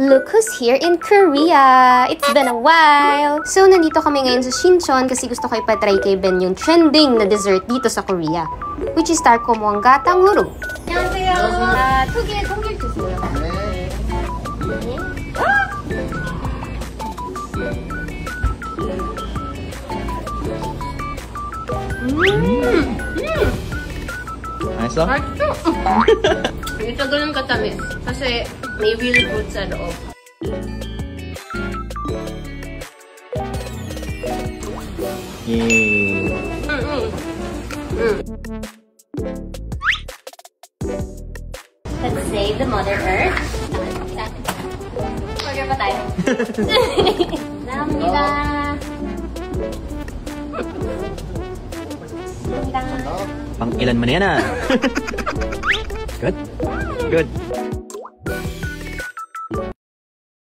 Look who's here in Korea! It's been a while! So, nandito kami ngayon sa Shinchon kasi gusto ko ipatry kay Ben yung trending na dessert dito sa Korea. Which is 달콤원과 땅후루. 안녕하세요. 아, 두개 통일 주세요. Masarap? Masarap. Hindi ito ganun katamis. Kasi may real fruit sa loob. Yay! Mm -mm. Mm. Let's save the Mother Earth. Order pa tayo. Namnida. Pang ilan man yan ah? Good? Good.